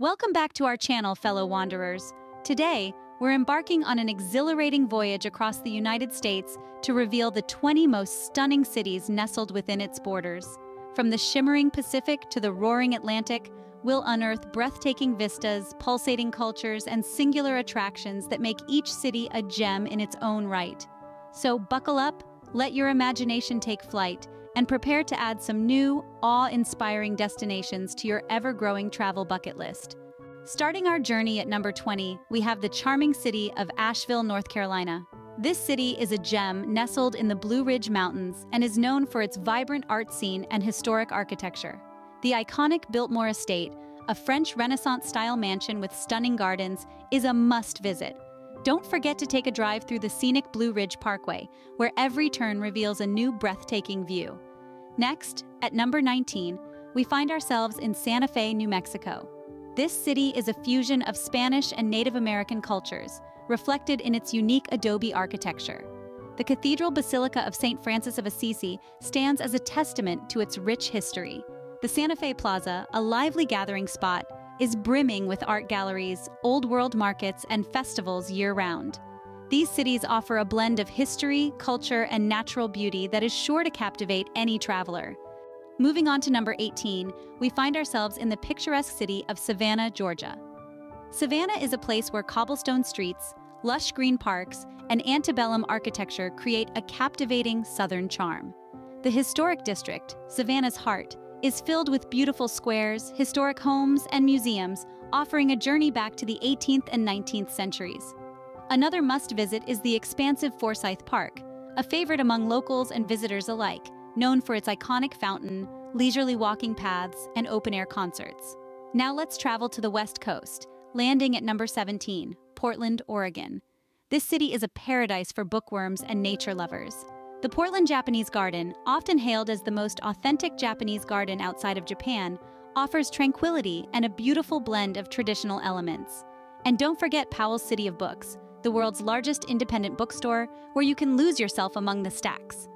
Welcome back to our channel, fellow wanderers. Today, we're embarking on an exhilarating voyage across the United States to reveal the 20 most stunning cities nestled within its borders. From the shimmering Pacific to the roaring Atlantic, we'll unearth breathtaking vistas, pulsating cultures, and singular attractions that make each city a gem in its own right. So buckle up, let your imagination take flight, and prepare to add some new, awe-inspiring destinations to your ever-growing travel bucket list. Starting our journey at number 20, we have the charming city of Asheville, North Carolina. This city is a gem nestled in the Blue Ridge Mountains and is known for its vibrant art scene and historic architecture. The iconic Biltmore Estate, a French Renaissance-style mansion with stunning gardens, is a must-visit. Don't forget to take a drive through the scenic Blue Ridge Parkway, where every turn reveals a new breathtaking view. Next, at number 19, we find ourselves in Santa Fe, New Mexico. This city is a fusion of Spanish and Native American cultures, reflected in its unique adobe architecture. The Cathedral Basilica of St. Francis of Assisi stands as a testament to its rich history. The Santa Fe Plaza, a lively gathering spot, is brimming with art galleries, old world markets, and festivals year-round. These cities offer a blend of history, culture, and natural beauty that is sure to captivate any traveler. Moving on to number 18, we find ourselves in the picturesque city of Savannah, Georgia. Savannah is a place where cobblestone streets, lush green parks, and antebellum architecture create a captivating southern charm. The historic district, Savannah's heart, is filled with beautiful squares, historic homes, and museums, offering a journey back to the 18th and 19th centuries. Another must-visit is the expansive Forsyth Park, a favorite among locals and visitors alike, known for its iconic fountain, leisurely walking paths, and open-air concerts. Now let's travel to the West Coast, landing at number 17, Portland, Oregon. This city is a paradise for bookworms and nature lovers. The Portland Japanese Garden, often hailed as the most authentic Japanese garden outside of Japan, offers tranquility and a beautiful blend of traditional elements. And don't forget Powell's City of Books, the world's largest independent bookstore, where you can lose yourself among the stacks.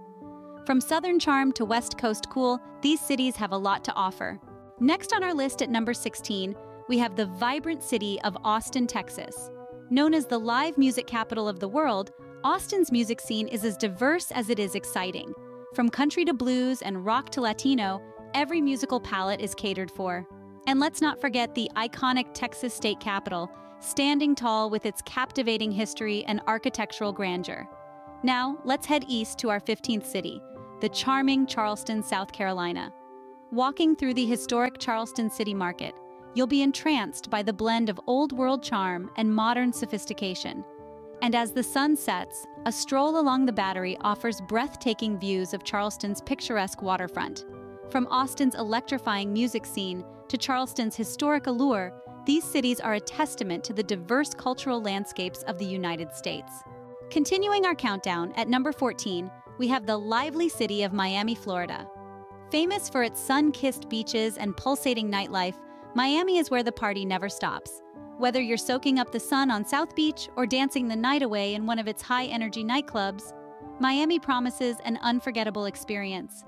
From southern charm to west coast cool, these cities have a lot to offer. Next on our list at number 16, we have the vibrant city of Austin, Texas. Known as the live music capital of the world, Austin's music scene is as diverse as it is exciting. From country to blues and rock to Latino, every musical palette is catered for. And let's not forget the iconic Texas state capitol, standing tall with its captivating history and architectural grandeur. Now, let's head east to our 15th city, the charming Charleston, South Carolina. Walking through the historic Charleston City Market, you'll be entranced by the blend of old world charm and modern sophistication. And as the sun sets, a stroll along the Battery offers breathtaking views of Charleston's picturesque waterfront. From Austin's electrifying music scene to Charleston's historic allure, these cities are a testament to the diverse cultural landscapes of the United States. Continuing our countdown, at number 14, we have the lively city of Miami, Florida. Famous for its sun-kissed beaches and pulsating nightlife, Miami is where the party never stops. Whether you're soaking up the sun on South Beach or dancing the night away in one of its high-energy nightclubs, Miami promises an unforgettable experience.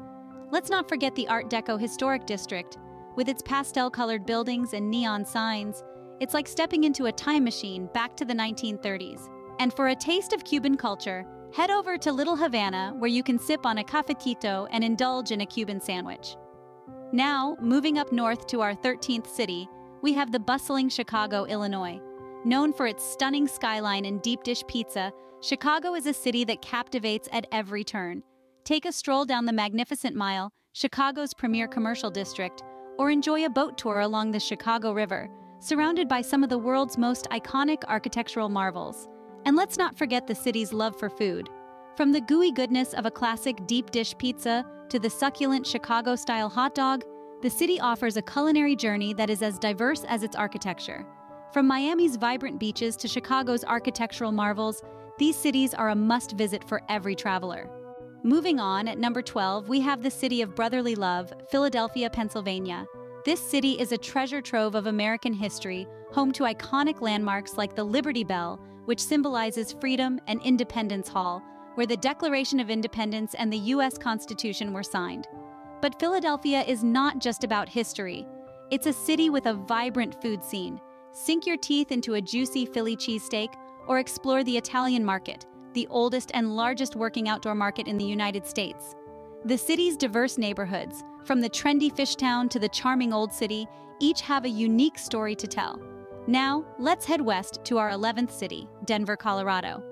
Let's not forget the Art Deco Historic District. With its pastel-colored buildings and neon signs, it's like stepping into a time machine back to the 1930s. And for a taste of Cuban culture, head over to Little Havana where you can sip on a cafecito and indulge in a Cuban sandwich. Now, moving up north to our 13th city, we have the bustling Chicago, Illinois. Known for its stunning skyline and deep dish pizza, Chicago is a city that captivates at every turn. Take a stroll down the Magnificent Mile, Chicago's premier commercial district, or enjoy a boat tour along the Chicago River, surrounded by some of the world's most iconic architectural marvels. And let's not forget the city's love for food. From the gooey goodness of a classic deep dish pizza to the succulent Chicago-style hot dog, the city offers a culinary journey that is as diverse as its architecture. From Miami's vibrant beaches to Chicago's architectural marvels, these cities are a must-visit for every traveler. Moving on, at number 12, we have the city of brotherly love, Philadelphia, Pennsylvania. This city is a treasure trove of American history, home to iconic landmarks like the Liberty Bell, which symbolizes freedom, and Independence Hall, where the Declaration of Independence and the U.S. Constitution were signed. But Philadelphia is not just about history. It's a city with a vibrant food scene. Sink your teeth into a juicy Philly cheesesteak or explore the Italian market, the oldest and largest working outdoor market in the United States. The city's diverse neighborhoods, from the trendy Fishtown to the charming old city, each have a unique story to tell. Now, let's head west to our 11th city, Denver, Colorado.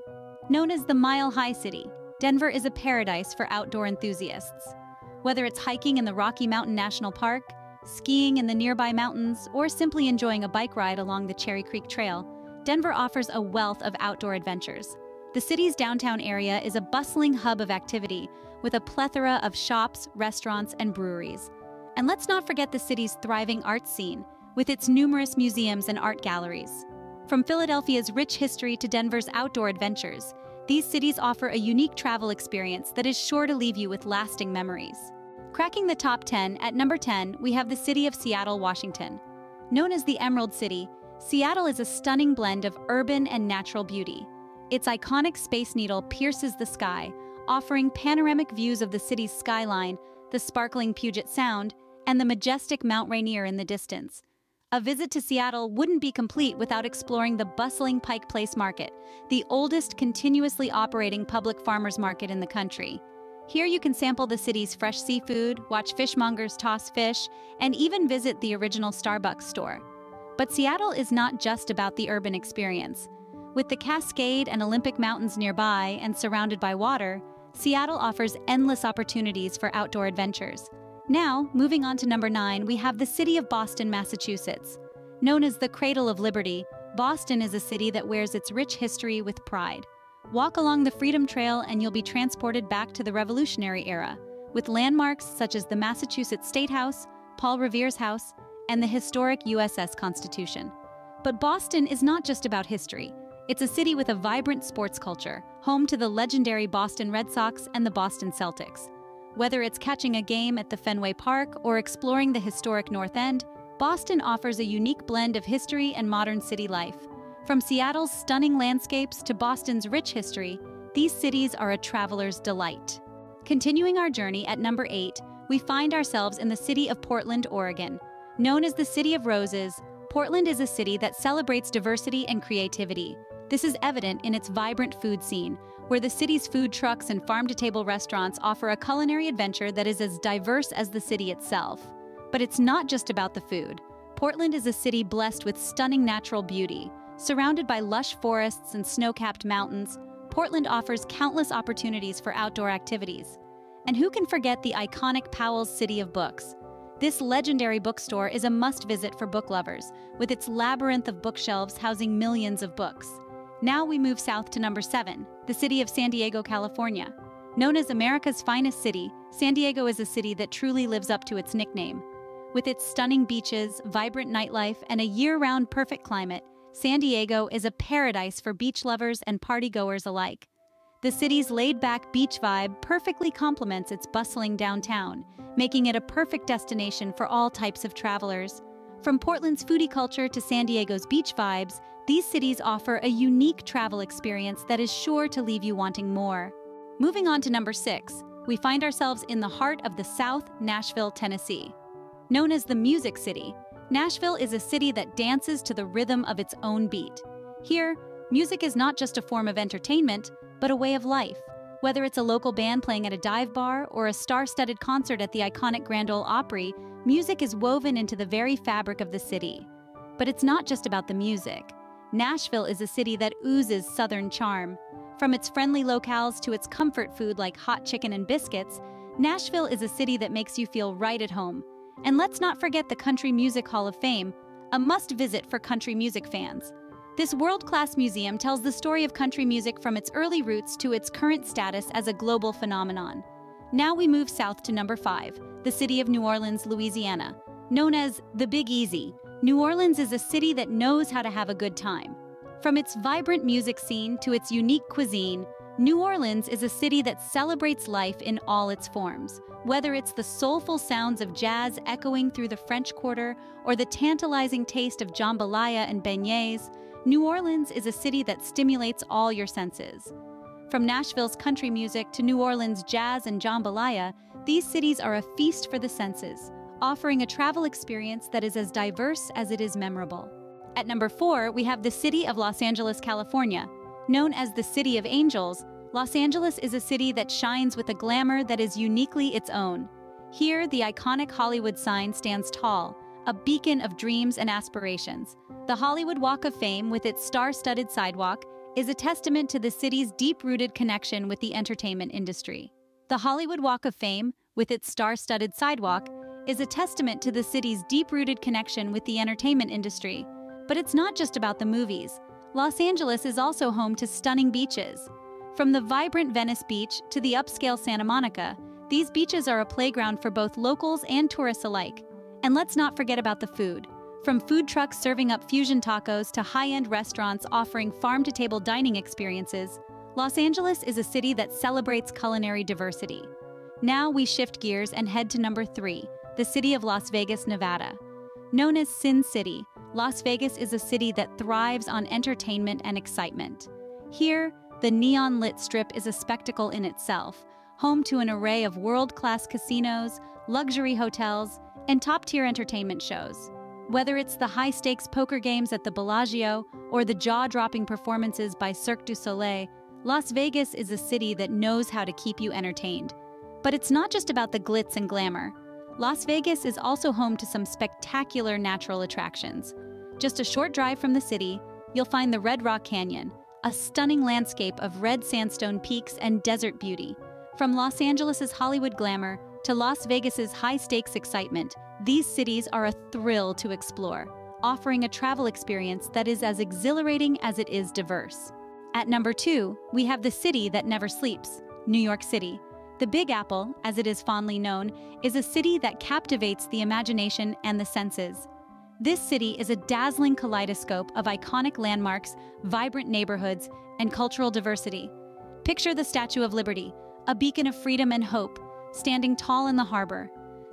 Known as the Mile High City, Denver is a paradise for outdoor enthusiasts. Whether it's hiking in the Rocky Mountain National Park, skiing in the nearby mountains, or simply enjoying a bike ride along the Cherry Creek Trail, Denver offers a wealth of outdoor adventures. The city's downtown area is a bustling hub of activity with a plethora of shops, restaurants, and breweries. And let's not forget the city's thriving art scene, with its numerous museums and art galleries. From Philadelphia's rich history to Denver's outdoor adventures, these cities offer a unique travel experience that is sure to leave you with lasting memories. Cracking the top 10, at number 10, we have the city of Seattle, Washington. Known as the Emerald City, Seattle is a stunning blend of urban and natural beauty. Its iconic Space Needle pierces the sky, offering panoramic views of the city's skyline, the sparkling Puget Sound, and the majestic Mount Rainier in the distance. A visit to Seattle wouldn't be complete without exploring the bustling Pike Place Market, the oldest continuously operating public farmers market in the country. Here you can sample the city's fresh seafood, watch fishmongers toss fish, and even visit the original Starbucks store. But Seattle is not just about the urban experience. With the Cascade and Olympic Mountains nearby and surrounded by water, Seattle offers endless opportunities for outdoor adventures. Now, moving on to number nine, we have the city of Boston, Massachusetts. Known as the Cradle of Liberty, Boston is a city that wears its rich history with pride. Walk along the Freedom Trail and you'll be transported back to the Revolutionary era, with landmarks such as the Massachusetts State House, Paul Revere's house, and the historic USS Constitution. But Boston is not just about history. It's a city with a vibrant sports culture, home to the legendary Boston Red Sox and the Boston Celtics. Whether it's catching a game at the Fenway Park or exploring the historic North End, Boston offers a unique blend of history and modern city life. From Seattle's stunning landscapes to Boston's rich history, these cities are a traveler's delight. Continuing our journey at number 8, we find ourselves in the city of Portland, Oregon. Known as the City of Roses, Portland is a city that celebrates diversity and creativity. This is evident in its vibrant food scene, where the city's food trucks and farm-to-table restaurants offer a culinary adventure that is as diverse as the city itself. But it's not just about the food. Portland is a city blessed with stunning natural beauty. Surrounded by lush forests and snow-capped mountains, Portland offers countless opportunities for outdoor activities. And who can forget the iconic Powell's City of Books? This legendary bookstore is a must-visit for book lovers, with its labyrinth of bookshelves housing millions of books. Now we move south to number 7, the city of San Diego, California. Known as America's finest city, San Diego is a city that truly lives up to its nickname. With its stunning beaches, vibrant nightlife, and a year-round perfect climate, San Diego is a paradise for beach lovers and partygoers alike. The city's laid-back beach vibe perfectly complements its bustling downtown, making it a perfect destination for all types of travelers. From Portland's foodie culture to San Diego's beach vibes, these cities offer a unique travel experience that is sure to leave you wanting more. Moving on to number six, we find ourselves in the heart of the South, Nashville, Tennessee. Known as the Music City, Nashville is a city that dances to the rhythm of its own beat. Here, music is not just a form of entertainment, but a way of life. Whether it's a local band playing at a dive bar or a star-studded concert at the iconic Grand Ole Opry, music is woven into the very fabric of the city. But it's not just about the music. Nashville is a city that oozes southern charm. From its friendly locales to its comfort food like hot chicken and biscuits, Nashville is a city that makes you feel right at home. And let's not forget the Country Music Hall of Fame, a must visit for country music fans. This world class museum tells the story of country music from its early roots to its current status as a global phenomenon. Now we move south to number five, the city of New Orleans, Louisiana. Known as the Big Easy, New Orleans is a city that knows how to have a good time. From its vibrant music scene to its unique cuisine, New Orleans is a city that celebrates life in all its forms. Whether it's the soulful sounds of jazz echoing through the French Quarter or the tantalizing taste of jambalaya and beignets, New Orleans is a city that stimulates all your senses. From Nashville's country music to New Orleans jazz and jambalaya, these cities are a feast for the senses, offering a travel experience that is as diverse as it is memorable. At number four, we have the city of Los Angeles, California. Known as the City of Angels, Los Angeles is a city that shines with a glamour that is uniquely its own. Here, the iconic Hollywood sign stands tall, a beacon of dreams and aspirations. The Hollywood Walk of Fame, with its star-studded sidewalk, is a testament to the city's deep-rooted connection with the entertainment industry. The Hollywood Walk of Fame, with its star-studded sidewalk, is a testament to the city's deep-rooted connection with the entertainment industry. But it's not just about the movies. Los Angeles is also home to stunning beaches. From the vibrant Venice Beach to the upscale Santa Monica, these beaches are a playground for both locals and tourists alike. And let's not forget about the food. From food trucks serving up fusion tacos to high-end restaurants offering farm-to-table dining experiences, Los Angeles is a city that celebrates culinary diversity. Now we shift gears and head to number three, the city of Las Vegas, Nevada. Known as Sin City, Las Vegas is a city that thrives on entertainment and excitement. Here, the neon-lit strip is a spectacle in itself, home to an array of world-class casinos, luxury hotels, and top-tier entertainment shows. Whether it's the high-stakes poker games at the Bellagio or the jaw-dropping performances by Cirque du Soleil, Las Vegas is a city that knows how to keep you entertained. But it's not just about the glitz and glamour. Las Vegas is also home to some spectacular natural attractions. Just a short drive from the city, you'll find the Red Rock Canyon, a stunning landscape of red sandstone peaks and desert beauty. From Los Angeles' Hollywood glamour to Las Vegas's high-stakes excitement, these cities are a thrill to explore, offering a travel experience that is as exhilarating as it is diverse. At number two, we have the city that never sleeps, New York City. The Big Apple, as it is fondly known, is a city that captivates the imagination and the senses. This city is a dazzling kaleidoscope of iconic landmarks, vibrant neighborhoods, and cultural diversity. Picture the Statue of Liberty, a beacon of freedom and hope, standing tall in the harbor.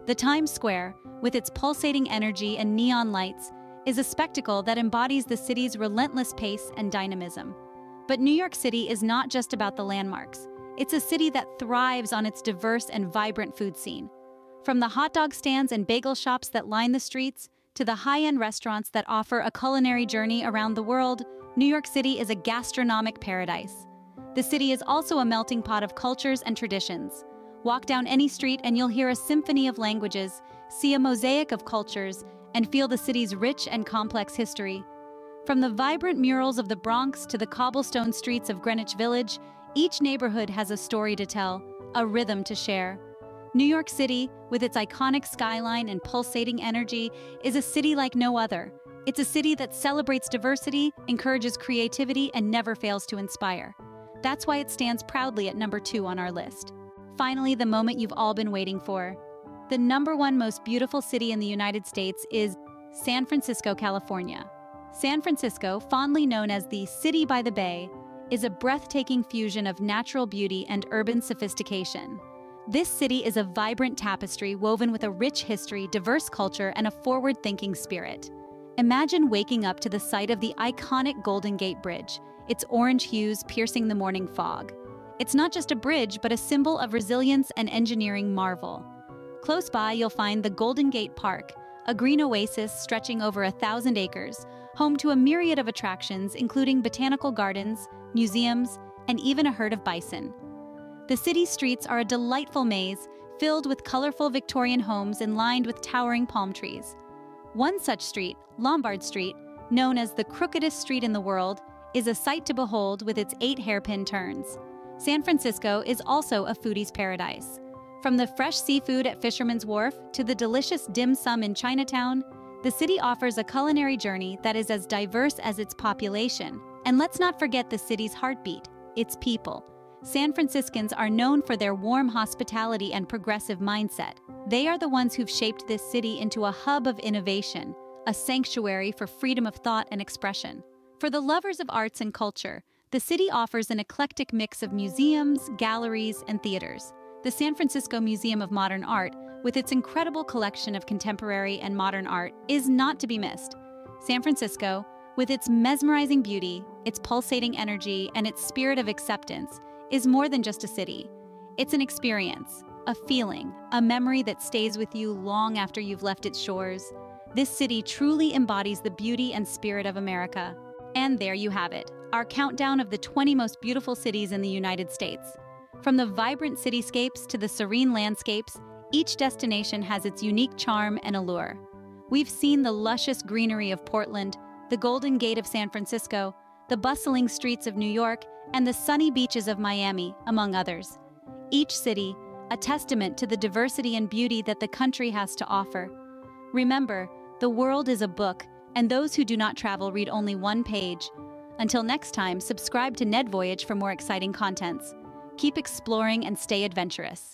The Times Square, with its pulsating energy and neon lights, is a spectacle that embodies the city's relentless pace and dynamism. But New York City is not just about the landmarks. It's a city that thrives on its diverse and vibrant food scene. From the hot dog stands and bagel shops that line the streets, to the high-end restaurants that offer a culinary journey around the world, New York City is a gastronomic paradise. The city is also a melting pot of cultures and traditions. Walk down any street and you'll hear a symphony of languages, see a mosaic of cultures, and feel the city's rich and complex history. From the vibrant murals of the Bronx to the cobblestone streets of Greenwich Village, each neighborhood has a story to tell, a rhythm to share. New York City, with its iconic skyline and pulsating energy, is a city like no other. It's a city that celebrates diversity, encourages creativity, and never fails to inspire. That's why it stands proudly at number two on our list. Finally, the moment you've all been waiting for. The number one most beautiful city in the United States is San Francisco, California. San Francisco, fondly known as the City by the Bay, is a breathtaking fusion of natural beauty and urban sophistication. This city is a vibrant tapestry woven with a rich history, diverse culture, and a forward-thinking spirit. Imagine waking up to the sight of the iconic Golden Gate Bridge, its orange hues piercing the morning fog. It's not just a bridge, but a symbol of resilience and engineering marvel. Close by, you'll find the Golden Gate Park, a green oasis stretching over a thousand acres, home to a myriad of attractions including botanical gardens, museums, and even a herd of bison. The city streets are a delightful maze filled with colorful Victorian homes and lined with towering palm trees. One such street, Lombard Street, known as the crookedest street in the world, is a sight to behold with its eight hairpin turns. San Francisco is also a foodie's paradise. From the fresh seafood at Fisherman's Wharf to the delicious dim sum in Chinatown, the city offers a culinary journey that is as diverse as its population. And let's not forget the city's heartbeat, its people. San Franciscans are known for their warm hospitality and progressive mindset. They are the ones who've shaped this city into a hub of innovation, a sanctuary for freedom of thought and expression. For the lovers of arts and culture, the city offers an eclectic mix of museums, galleries, and theaters. The San Francisco Museum of Modern Art, with its incredible collection of contemporary and modern art, is not to be missed. San Francisco, with its mesmerizing beauty, its pulsating energy, and its spirit of acceptance, is more than just a city. It's an experience, a feeling, a memory that stays with you long after you've left its shores. This city truly embodies the beauty and spirit of America. And there you have it, our countdown of the 20 most beautiful cities in the United States. From the vibrant cityscapes to the serene landscapes, each destination has its unique charm and allure. We've seen the luscious greenery of Portland, the Golden Gate of San Francisco, the bustling streets of New York, and the sunny beaches of Miami, among others. Each city, a testament to the diversity and beauty that the country has to offer. Remember, the world is a book, and those who do not travel read only one page. Until next time, subscribe to NedVoyage for more exciting contents. Keep exploring and stay adventurous.